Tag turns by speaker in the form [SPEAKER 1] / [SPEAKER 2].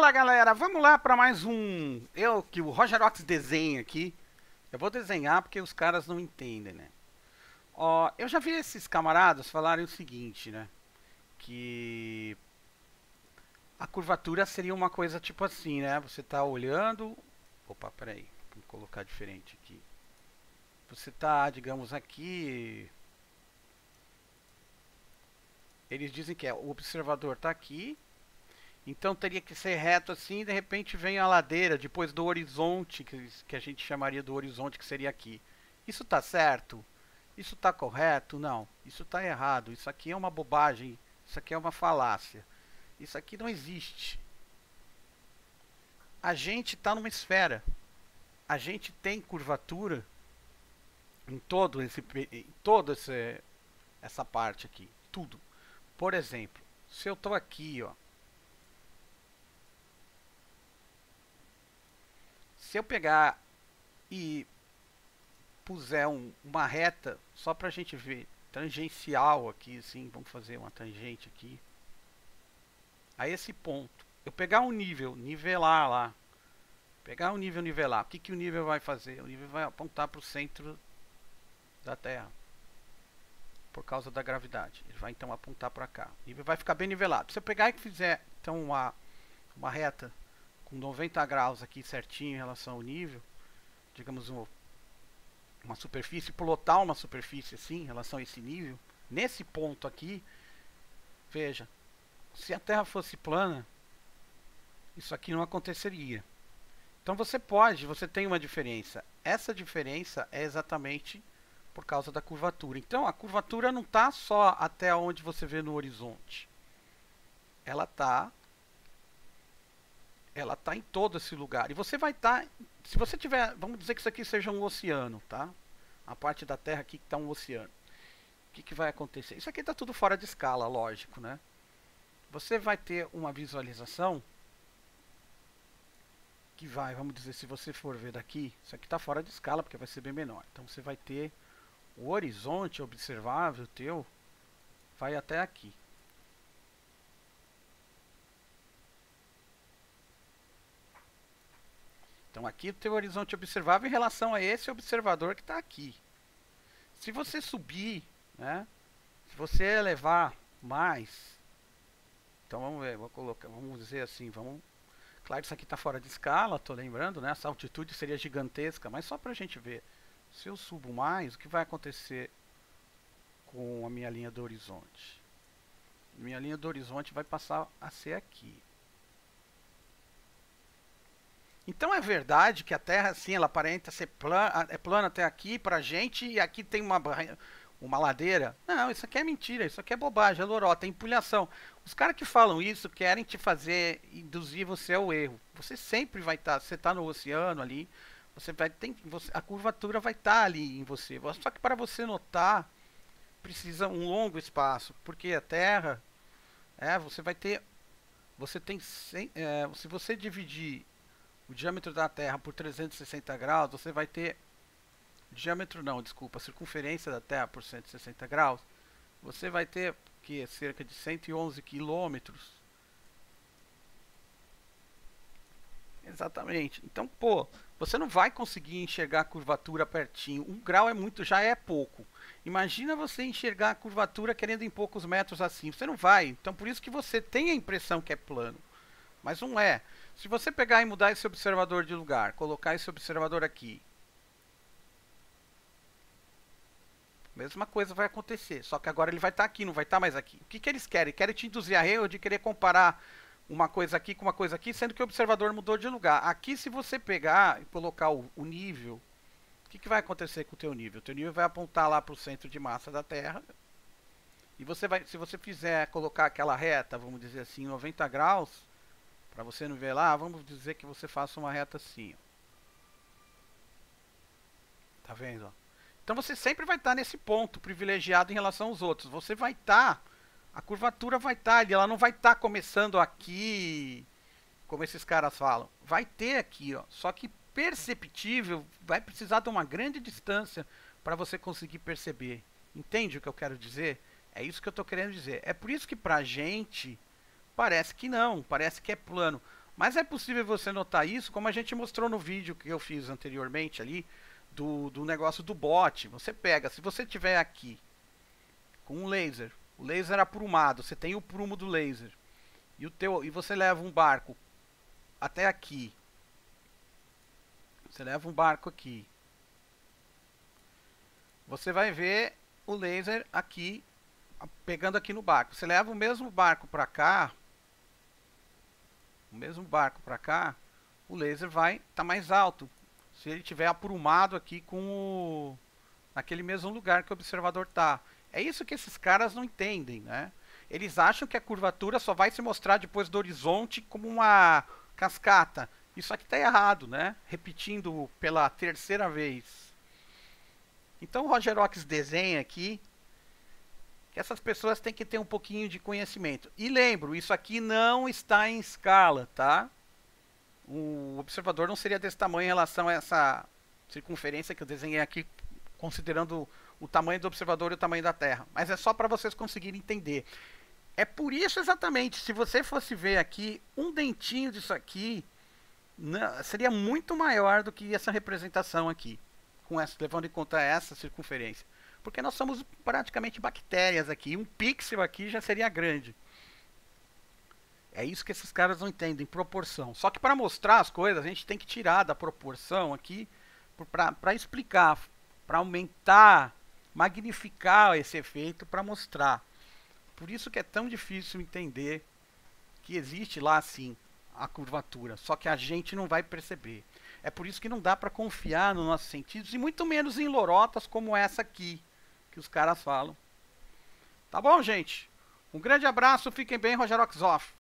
[SPEAKER 1] Fala galera, vamos lá para mais um. Eu que o Roger Ox desenha aqui. Eu vou desenhar porque os caras não entendem, né? Ó, eu já vi esses camaradas falarem o seguinte, né? Que a curvatura seria uma coisa tipo assim, né? Você tá olhando. Opa, peraí, vou colocar diferente aqui. Você tá, digamos, aqui. Eles dizem que é o observador tá aqui então teria que ser reto assim, e de repente vem a ladeira depois do horizonte, que, que a gente chamaria do horizonte, que seria aqui. Isso está certo? Isso está correto? Não. Isso está errado. Isso aqui é uma bobagem. Isso aqui é uma falácia. Isso aqui não existe. A gente está numa esfera. A gente tem curvatura em todo esse, em toda essa parte aqui. Tudo. Por exemplo, se eu estou aqui, ó, se eu pegar e puser um, uma reta, só para a gente ver, tangencial aqui, assim, vamos fazer uma tangente aqui, a esse ponto, eu pegar um nível, nivelar lá, pegar um nível, nivelar, o que, que o nível vai fazer? O nível vai apontar para o centro da Terra, por causa da gravidade, ele vai então apontar para cá, o nível vai ficar bem nivelado. Se eu pegar e fizer, então, uma, uma reta com 90 graus aqui certinho em relação ao nível, digamos um, uma superfície, plotar uma superfície assim em relação a esse nível, nesse ponto aqui, veja, se a Terra fosse plana, isso aqui não aconteceria. Então você pode, você tem uma diferença. Essa diferença é exatamente por causa da curvatura. Então a curvatura não está só até onde você vê no horizonte. Ela está ela está em todo esse lugar. E você vai estar, tá, se você tiver, vamos dizer que isso aqui seja um oceano, tá? A parte da Terra aqui que está um oceano. O que, que vai acontecer? Isso aqui está tudo fora de escala, lógico, né? Você vai ter uma visualização que vai, vamos dizer, se você for ver daqui, isso aqui está fora de escala porque vai ser bem menor. Então você vai ter o horizonte observável teu vai até aqui. Então aqui o horizonte observável em relação a esse observador que está aqui. Se você subir, né, se você elevar mais, então vamos ver, vou colocar, vamos dizer assim, vamos, claro isso aqui está fora de escala, estou lembrando, né, essa altitude seria gigantesca, mas só para a gente ver, se eu subo mais, o que vai acontecer com a minha linha do horizonte? Minha linha do horizonte vai passar a ser aqui. Então é verdade que a Terra, assim, ela aparenta ser plana, é plana até aqui pra gente e aqui tem uma, uma ladeira. Não, isso aqui é mentira, isso aqui é bobagem, é lorota, é empulhação. Os caras que falam isso querem te fazer induzir você ao erro. Você sempre vai estar, tá, você está no oceano ali, você vai ter, você, a curvatura vai estar tá ali em você. Só que para você notar, precisa um longo espaço, porque a Terra, é, você vai ter, você tem, é, se você dividir o diâmetro da Terra por 360 graus, você vai ter diâmetro não, desculpa, a circunferência da Terra por 160 graus, você vai ter que cerca de 111 quilômetros. Exatamente. Então, pô, você não vai conseguir enxergar a curvatura pertinho. Um grau é muito, já é pouco. Imagina você enxergar a curvatura querendo em poucos metros assim. Você não vai. Então, por isso que você tem a impressão que é plano. Mas não é. Se você pegar e mudar esse observador de lugar, colocar esse observador aqui, mesma coisa vai acontecer. Só que agora ele vai estar tá aqui, não vai estar tá mais aqui. O que, que eles querem? Querem te induzir a erro de querer comparar uma coisa aqui com uma coisa aqui, sendo que o observador mudou de lugar. Aqui, se você pegar e colocar o, o nível, o que, que vai acontecer com o teu nível? O teu nível vai apontar lá para o centro de massa da Terra. E você vai, se você fizer colocar aquela reta, vamos dizer assim, 90 graus, para você não ver lá, vamos dizer que você faça uma reta assim. Ó. Tá vendo? Então você sempre vai estar tá nesse ponto privilegiado em relação aos outros. Você vai estar, tá, a curvatura vai estar tá ali, ela não vai estar tá começando aqui, como esses caras falam. Vai ter aqui, ó. Só que perceptível, vai precisar de uma grande distância para você conseguir perceber. Entende o que eu quero dizer? É isso que eu estou querendo dizer. É por isso que pra gente Parece que não, parece que é plano. Mas é possível você notar isso, como a gente mostrou no vídeo que eu fiz anteriormente ali, do, do negócio do bot. Você pega, se você tiver aqui com um laser, o laser aprumado, você tem o prumo do laser, e, o teu, e você leva um barco até aqui. Você leva um barco aqui. Você vai ver o laser aqui, pegando aqui no barco. Você leva o mesmo barco para cá, o mesmo barco para cá, o laser vai estar tá mais alto. Se ele tiver aprumado aqui com o naquele mesmo lugar que o observador está. É isso que esses caras não entendem, né? Eles acham que a curvatura só vai se mostrar depois do horizonte como uma cascata. Isso aqui está errado, né? Repetindo pela terceira vez. Então o Roger Ox desenha aqui que essas pessoas têm que ter um pouquinho de conhecimento. E lembro, isso aqui não está em escala, tá? O observador não seria desse tamanho em relação a essa circunferência que eu desenhei aqui, considerando o tamanho do observador e o tamanho da Terra. Mas é só para vocês conseguirem entender. É por isso exatamente, se você fosse ver aqui, um dentinho disso aqui não, seria muito maior do que essa representação aqui, com essa, levando em conta essa circunferência. Porque nós somos praticamente bactérias aqui. Um pixel aqui já seria grande. É isso que esses caras não entendem, proporção. Só que para mostrar as coisas, a gente tem que tirar da proporção aqui para explicar, para aumentar, magnificar esse efeito para mostrar. Por isso que é tão difícil entender que existe lá assim a curvatura, só que a gente não vai perceber. É por isso que não dá para confiar nos nossos sentidos e muito menos em lorotas como essa aqui que os caras falam. Tá bom, gente? Um grande abraço, fiquem bem, Rogério Oxoff.